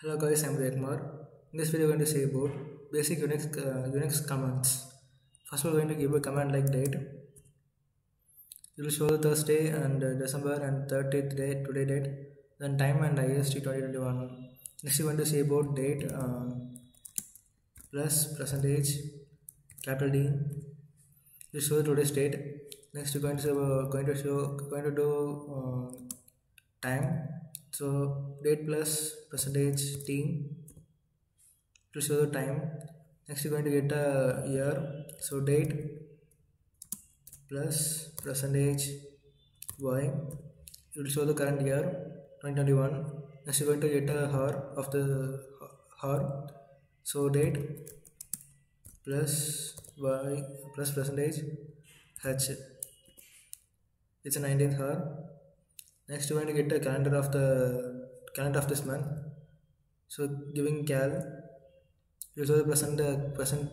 Hello guys, I'm Kumar. In this video, we're going to say about basic Unix uh, Unix commands. First, we're going to give a command like date. It will show the Thursday and uh, December and 30th day, today date, then time and IST 2021. Next, we're going to say about date um, plus percentage capital D. It show today's date. Next, we're going to show, uh, going to show going to do uh, time so date plus percentage t to show the time. Next you're going to get a year. So date plus percentage y. It will show the current year 2021 next you're going to get a hour of the hour so date plus y plus percentage h. It's a 19th hour next we're going to get a calendar of the calendar of this month. So giving cal you show the present uh, present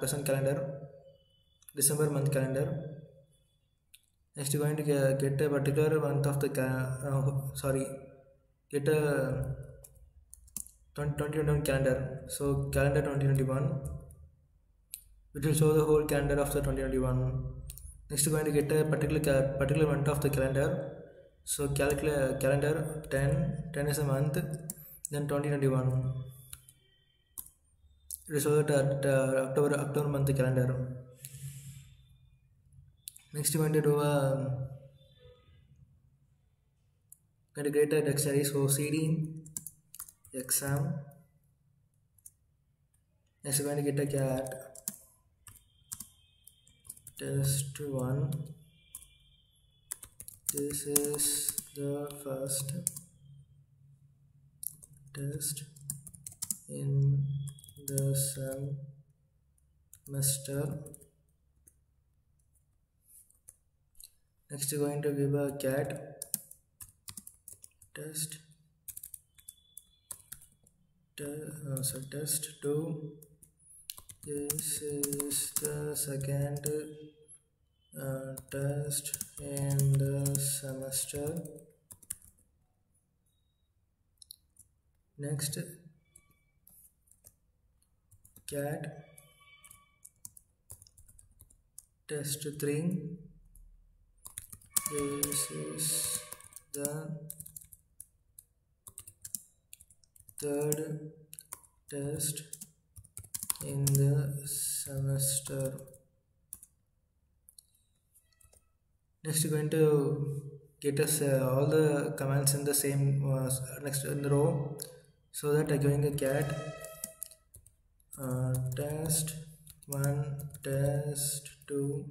present calendar december month calendar. Next you're going to get, a particular month of the uh, sorry get a 2021 calendar. So calendar 2021 which will show the whole calendar of the 2021 next you're going to get a particular particular month of the calendar so calcula- calendar 10 10 is a month then 2021 it is over at uh, october october month calendar next you want to do a a dictionary so cd exam next you're going to get a cat test one this is the first test in the semester next we're going to give a cat test. Uh, so test 2 this is the second uh, test in the semester. Next cat test 3 this is the third test in the semester next you're going to get us uh, all the commands in the same uh, next in the row so that I'm going to cat. Uh, test 1 test 2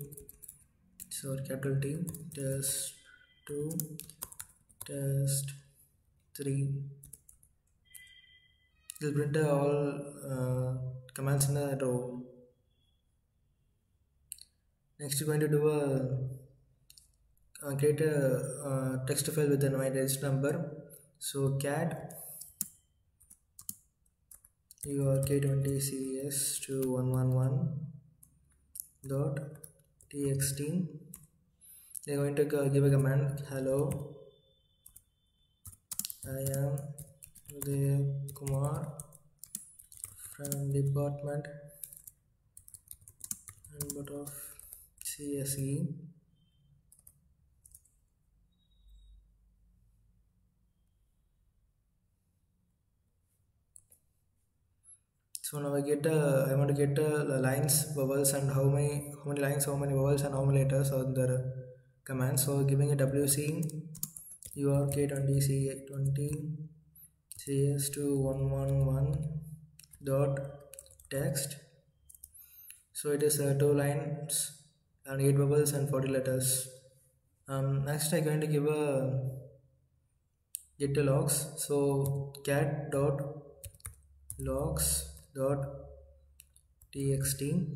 sorry capital T. Test 2 test 3 it will print all uh, commands in the row. Next you're going to do a uh, create a uh, text file with an register number. So cat urk20cs2111 dot txt they're going to give a command hello i am Udhaya Kumar from department and of CSE so now I get a, I want to get a lines vowels and how many how many lines how many vowels and how many letters on the command. So giving a wc urk20c20 cs2111 dot text. So it is uh, two lines and eight vowels and 40 letters. Um, next i'm going to give a get the logs. So cat dot logs dot txt.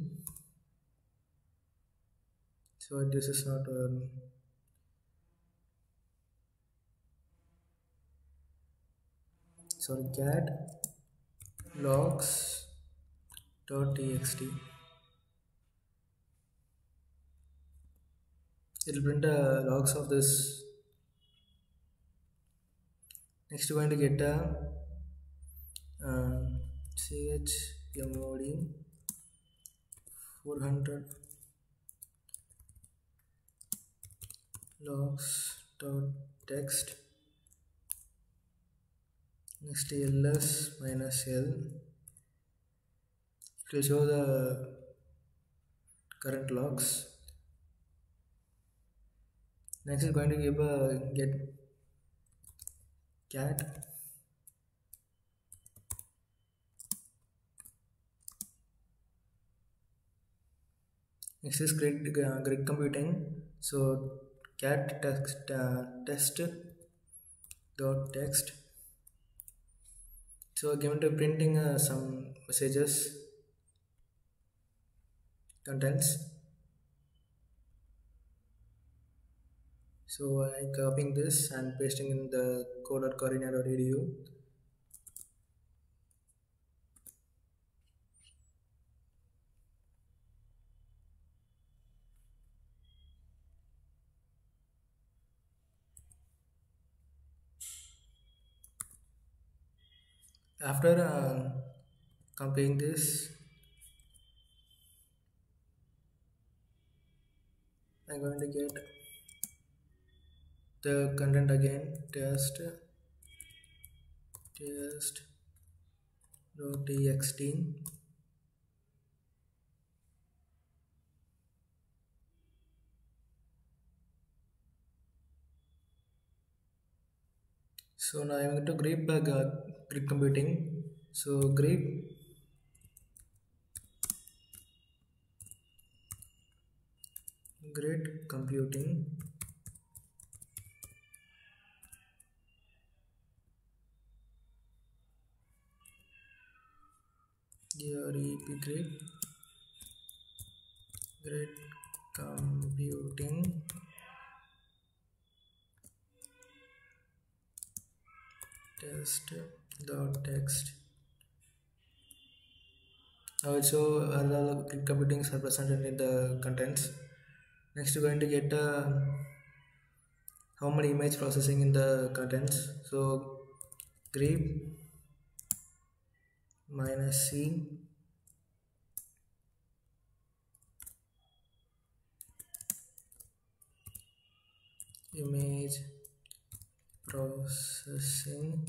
So this is not um, sorry cat logs dot txt. It will print the logs of this. Next we're going to get a uh, ch mod 400 logs dot text next ls minus l. It will show the current logs. Next is going to give a get cat next is grid, uh, grid computing. So cat text uh, test dot text. So given to printing uh, some messages contents. So I'm copying this and pasting in the code.corina.edu after uh, completing this I'm going to get the content again. Test test txt. So now I'm going to grep uh, grid computing. So grep grid computing. Grep grid grid computing. Test dot text. Also other grid computings are presented in the contents. Next we're going to get uh, how many image processing in the contents. So grep minus c. Image processing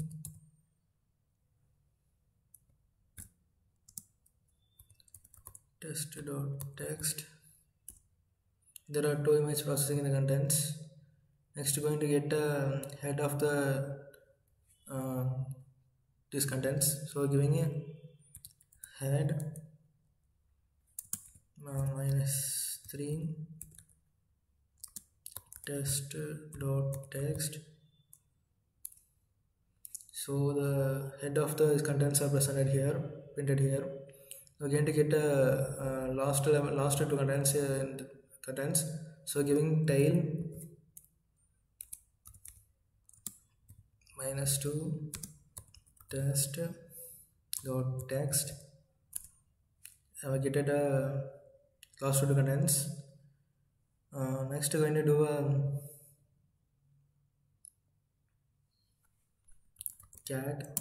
test dot text. There are two image processing in the contents. Next we're going to get a head of the uh, contents. So giving a head uh, minus 3 test dot text. So the head of the contents are presented here printed here we're going to get a, a last level last two contents contents. So giving tail minus 2 test dot text. I get it a last two contents? Uh, next we're going to do a cat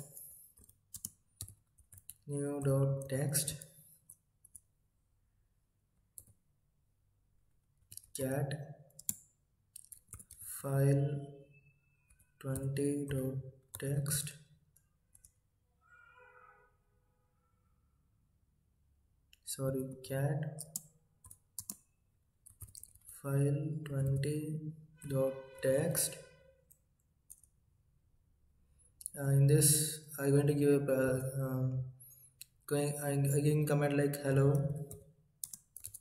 new dot text cat file 20 dot text sorry cat file 20 dot text uh, in this I'm going to give a um, going again comment like hello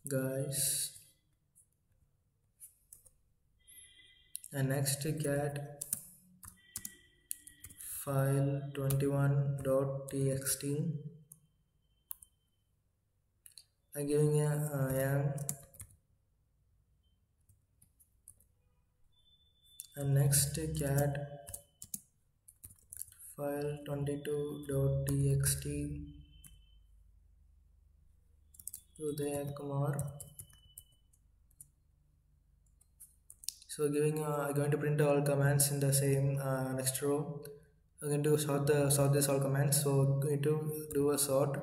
guys. And next cat file 21.txt I'm giving a I am and next cat file 22.txt Udhaya Kumar so giving uh, going to print all commands in the same uh, next row. I'm going to sort the sort this all commands. So we're going to do a sort.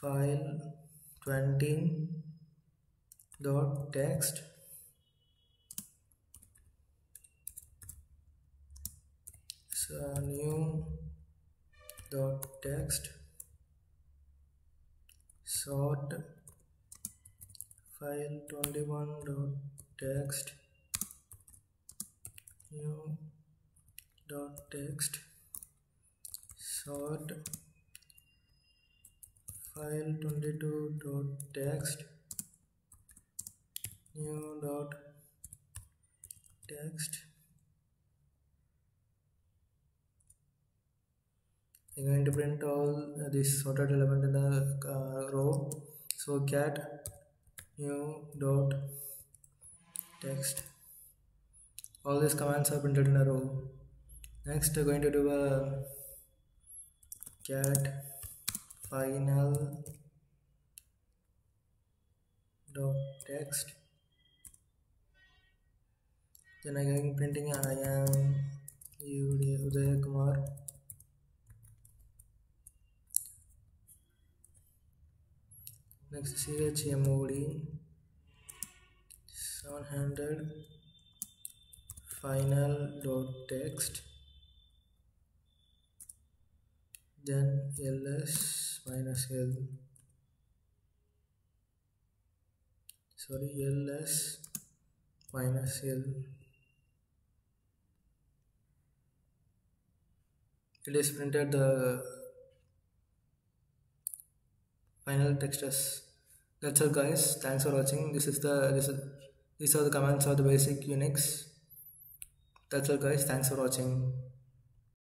File 20 dot text. So new dot text sort file 21 dot text new dot text sort file 22 dot text new dot text I'm going to print all this sorted element in the uh, row. So cat new dot text. All these commands are printed in a row. Next we're going to do a cat final dot text. Then again printing I am Udhaya Kumar next chmod 700 final dot text then ls minus l. Sorry ls minus l. It is printed the final text as that's all guys. Thanks for watching. This is the this is these are the commands of the basic unix. That's all guys. Thanks for watching